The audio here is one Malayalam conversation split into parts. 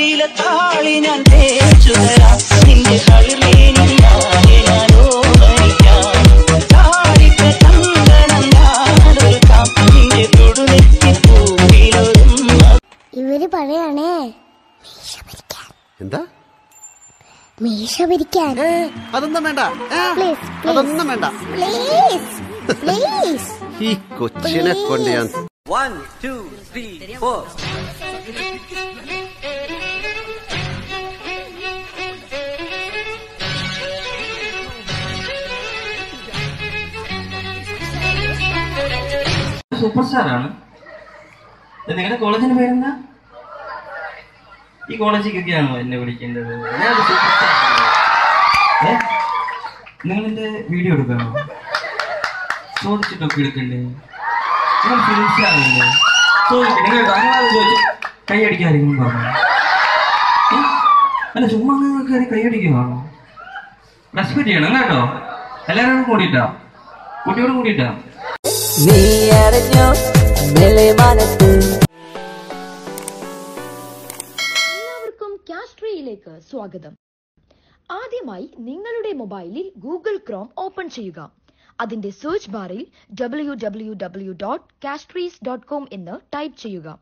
മാറിലെ താളി ഞാൻ തേച്ചു തരാം നിന്റെ കളിലേനിയാകെ ഞാൻ ഓമനിക്കാം താടിക്ക് ചന്ദനം ഞാനൊരുക്കാം നിന്റെ തൊടുനെറ്റി പൂവിലൊരുമ്മ ഇവർ പറയാണേ എന്താ? മീശ പിരിക്കാൻ അതൊന്നും വേണ്ട. ഏ, Please, please. അതൊന്നും വേണ്ട. പ്ലീസ് പ്ലീസ് ഈ കൊച്ചിനെ കൊണ്ട് ഞാൻ One, two, three, four. Super star ആണ് നിങ്ങളുടെ കോളേജിന്റെ പേരെന്താ? ഈ കോളേജിലേക്കൊക്കെയാണോ എന്നെ വിളിക്കേണ്ടത്? എന്റെ വീഡിയോ എടുക്കാണോ ചോദിച്ചിട്ടൊക്കെ എടുക്കണ്ടേ? നിങ്ങൾ ഫിലിം സ്റ്റാർ അല്ലേ? ചോദിക്കട്ടെ നിങ്ങൾ ധാരാളം ചോദിച്ചു പറഞ്ഞു? അല്ല ചുമ്മാ കയറി കൈയടിക്കുവാണോ റെസ്പെക്ട് ചെയ്യണം കേട്ടോ. എല്ലാവരോടും കൂടിയിട്ടാ. കുട്ടിയോട് കൂടിയിട്ടാ. എല്ലാവർക്കും കാസ്ട്രിയിലേക്ക് സ്വാഗതം. ആദ്യമായി നിങ്ങളുടെ മൊബൈലിൽ ഗൂഗിൾ ക്രോം ഓപ്പൺ ചെയ്യുക. അതിന്റെ സെർച്ച് ബാറിൽ W W W dot castries dot com എന്ന് ടൈപ്പ് ചെയ്യുക.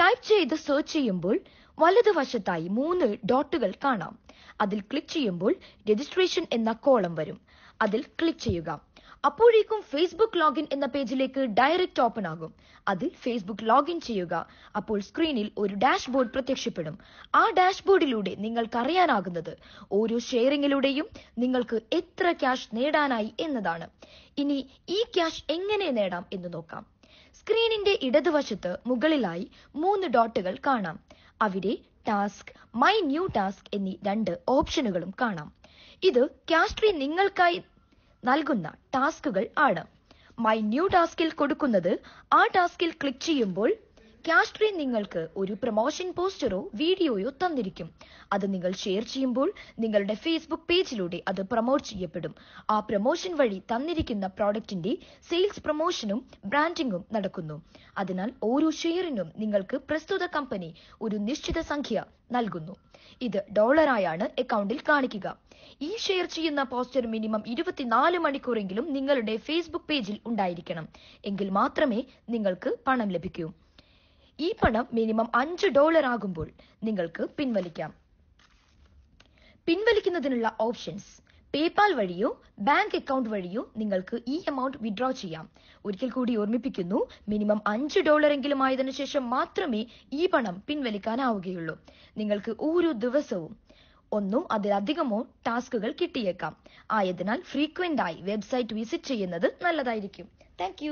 ടൈപ്പ് ചെയ്ത് സെർച്ച് ചെയ്യുമ്പോൾ വലതുവശത്തായി മൂന്ന് ഡോട്ടുകൾ കാണാം. അതിൽ ക്ലിക്ക് ചെയ്യുമ്പോൾ രജിസ്ട്രേഷൻ എന്ന കോളം വരും. അതിൽ ക്ലിക്ക് ചെയ്യുക. അപ്പോഴേക്കും ഫേസ്ബുക്ക് ലോഗിൻ എന്ന പേജിലേക്ക് ഡയറക്റ്റ് ഓപ്പൺ ആകും. അതിൽ ഫേസ്ബുക്ക് ലോഗിൻ ചെയ്യുക. അപ്പോൾ സ്ക്രീനിൽ ഒരു ഡാഷ്ബോർഡ് പ്രത്യക്ഷപ്പെടും. ആ ഡാഷ്ബോർഡിലൂടെ നിങ്ങൾക്ക് അറിയാനാകുന്നത് ഓരോ ഷെയറിങ്ങിലൂടെയും നിങ്ങൾക്ക് എത്ര ക്യാഷ് നേടാനായി എന്നതാണ്. ഇനി ഈ ക്യാഷ് എങ്ങനെ നേടാം എന്ന് നോക്കാം. സ്ക്രീനിന്റെ ഇടതുവശത്ത് മുകളിലായി മൂന്ന് ഡോട്ടുകൾ കാണാം. അവിടെ ടാസ്ക് മൈ ന്യൂ ടാസ്ക് എന്നീ രണ്ട് ഓപ്ഷനുകളും കാണാം. ഇത് ക്യാഷ് ട്രീ നിങ്ങൾക്കായി നൽകുന്ന ടാസ്കുകൾ ആണ്. മൈ ന്യൂ ടാസ്കിൽ കൊടുക്കുന്നത് ആ ടാസ്കിൽ ക്ലിക്ക് ചെയ്യുമ്പോൾ കാസ്ട്രി നിങ്ങൾക്ക് ഒരു പ്രൊമോഷൻ പോസ്റ്ററോ വീഡിയോയോ തന്നിരിക്കും. അത് നിങ്ങൾ ഷെയർ ചെയ്യുമ്പോൾ നിങ്ങളുടെ ഫേസ്ബുക്ക് പേജിലൂടെ അത് പ്രൊമോട്ട് ചെയ്യപ്പെടും. ആ പ്രൊമോഷൻ വഴി തന്നിരിക്കുന്ന പ്രോഡക്റ്റിന്റെ സെയിൽസ് പ്രൊമോഷനും ബ്രാൻഡിംഗും നടക്കുന്നു. അതിനാൽ ഓരോ ഷെയറിനും നിങ്ങൾക്ക് പ്രസ്തുത കമ്പനി ഒരു നിശ്ചിത സംഖ്യ നൽകുന്നു. ഇത് ഡോളറായാണ് അക്കൗണ്ടിൽ കാണിക്കുക. ഈ ഷെയർ ചെയ്യുന്ന പോസ്റ്റർ മിനിമം ഇരുപത്തിനാല് മണിക്കൂറെങ്കിലും നിങ്ങളുടെ ഫേസ്ബുക്ക് പേജിൽ ഉണ്ടായിരിക്കണം. എങ്കിൽ മാത്രമേ നിങ്ങൾക്ക് പണം ലഭിക്കൂ. ഈ പണം മിനിമം അഞ്ച് ഡോളർ ആകുമ്പോൾ നിങ്ങൾക്ക് പിൻവലിക്കാം. പിൻവലിക്കുന്നതിനുള്ള ഓപ്ഷൻസ്. പേപാൽ വഴിയോ ബാങ്ക് അക്കൗണ്ട് വഴിയോ നിങ്ങൾക്ക് ഈ എമൗണ്ട് വിഡ്രോ ചെയ്യാം. ഒരിക്കൽ കൂടി ഓർമ്മിപ്പിക്കുന്നു മിനിമം അഞ്ച് ഡോളർ എങ്കിലും ആയതിനു ശേഷം മാത്രമേ ഈ പണം പിൻവലിക്കാനാവുകയുള്ളൂ. നിങ്ങൾക്ക് ഓരോ ദിവസവും ഒന്നും അതിലധികമോ ടാസ്കുകൾ കിട്ടിയേക്കാം. ആയതിനാൽ ഫ്രീക്വന്റ് ആയി വെബ്സൈറ്റ് വിസിറ്റ് ചെയ്യുന്നത് നല്ലതായിരിക്കും. താങ്ക്